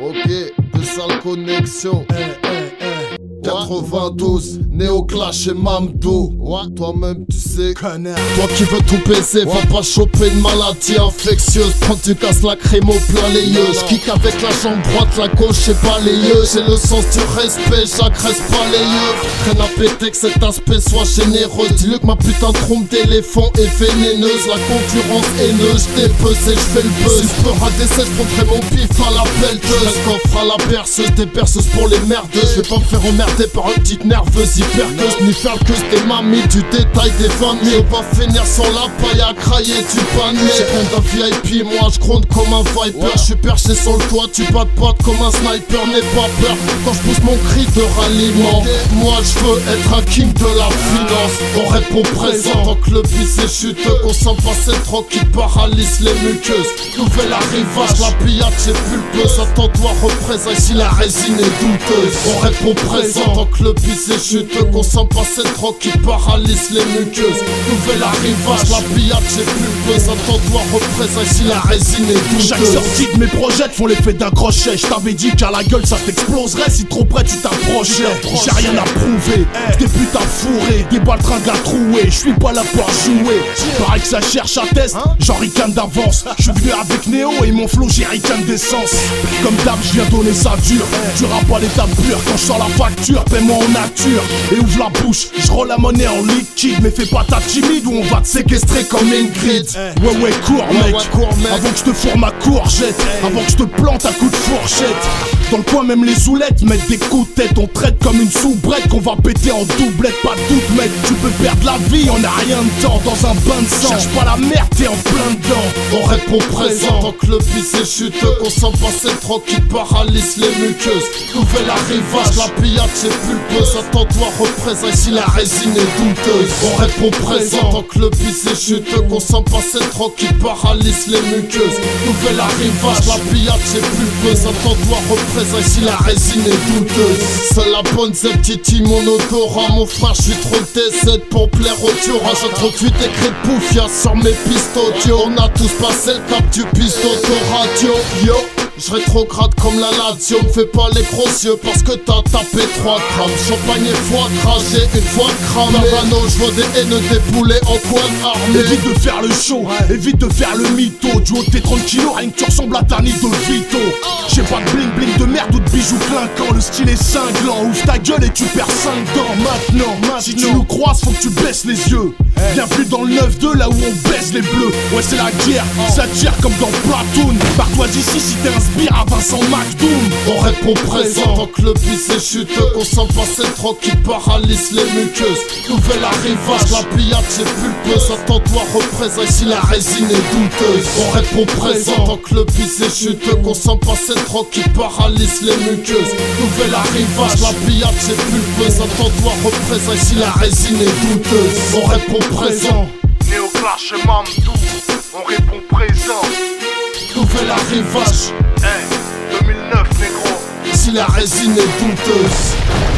Ok, de sale connexion. 92, Néoclash et Mamdo. Ouais, toi-même tu sais. Toi qui veux tout baiser, va pas choper une maladie infectieuse. Prends tu casses la crème au plein les yeux. J'kick avec la jambe droite, la gauche et yeux. J'ai le sens du respect, j'agresse pas les yeux. Traîne à péter que cet aspect soit généreux. Dis-le que ma putain de trompe d'éléphant est vénéneuse. La concurrence haineuse, j't'ai pesé, j'fais le buzz. Si j'peux radesser, j'prendrai mon pif à la pelleteuse. Le coffre à la berceuse, des berceuses pour les merdeux. J'vais pas me faire emmerder par une petite nerveuse hyperqueuse. Ni faire que des mamies, du détail des familles. On va finir sans la paille à crailler du panier. J'ai rien d'un VIP, moi j'gronde comme un viper. J'suis perché sur le toit, tu bats de pote comme un sniper. N'aie pas peur quand je pousse mon cri de ralliement. Moi j'veux être un king de la finance. On répond présent tant que le vice est chuteux. Qu'on s'en passe trop qui paralyse les muqueuses. Nouvel arrivage, la pillade c'est pulpeuse. Attends-toi représailles si la résine est douteuse. On répond présent tant que le est chuteux. Qu'on s'en passe trop qui paralyse les muqueuses. Nouvel arrivage, la pillade c'est pulpeuse. Attends-toi représailles si la résine est Chaque douteuse. sortie de mes projets font l'effet d'un crochet. Je t'avais dit qu'à la gueule ça t'exploserait si trop près tu t'approchais. J'ai rien à prouver, des putains fourrés, des balles tringles à trouer. Je suis pas là pour jouer. Pareil que ça cherche à test, j'en ricane d'avance. Je suis venu avec Néo et mon flow j'ai ricane d'essence. Comme d'hab, je viens donner ça dur. Tu pas l'étape pure quand je sors la facture. Paie-moi en nature et ouvre la bouche. Je rends la monnaie en liquide, mais fais pas ta timide ou on va te séquestrer comme Ingrid. Ouais, ouais, cours, mec. ouais, cours, mec. Avant que je te fourre ma courgette, avant que je te plante à coups de fourchette. Dans le coin, même les oulettes mettent des coups. On traite comme une soubrette qu'on va péter en doublette. Pas doute, mec, tu peux perdre la vie, on a rien de temps. Dans un bain de sang, cherche pas la merde, t'es en plein dedans. On répond présent tant que le vice est chuteux Qu'on s'en passe trop qui paralyse les muqueuses Nouvel arrivage, la pillade c'est pulpeuse Attends-toi représailles si la résine est douteuse On répond présent tant que le vice est chuteux Qu'on s'en passe trop qui paralyse les muqueuses Nouvel arrivage, la pillade c'est pulpeuse Attends-toi représailles si la résine est douteuse C'est la bonne zep titi mon odorat Mon frère je suis trop TZ pour plaire au tueur. J'ai 38 écrits de poufia sur mes pistolios On a tous passé le cap du pisto radio Yo je rétrograde comme la Lazio, me fais pas les gros yeux parce que t'as tapé 3 grammes. Champagne et foie j'ai une fois cramé Navano, je vois des haines des poulets en coin armé Évite de faire le show, évite de faire le mytho. Du haut de tes 30 kilos, rien que tu ressembles à ta Nito Vito J'ai pas de bling bling de merde ou de bijoux clinquants. Le style est cinglant, ouvre ta gueule et tu perds 5 dents Maintenant, si tu nous croises, faut que tu baisses les yeux. Bienvenue dans le 9-2, là où on baisse les bleus. Ouais c'est la guerre, ça tire comme dans Platoon. Barre-toi d'ici si t'es un sbire à Vincent McDoom On répond présent. Tant que le vice est chuteux. Qu'on s'en passe trop qui paralyse les muqueuses. Nouvel arrivage, la pillade c'est pulpeuse. Attends-toi représailles si la résine est douteuse. On répond présent. Tant que le vice est chuteux. Qu'on s'en passe trop qui paralyse les muqueuses. Nouvel arrivage, la pillade c'est pulpeuse. Attends-toi si la résine est douteuse. On répond présent. Néoclash et Mamdou, on répond présent. Nouvel arrivage. Hey, 2009 négro. si la résine est douteuse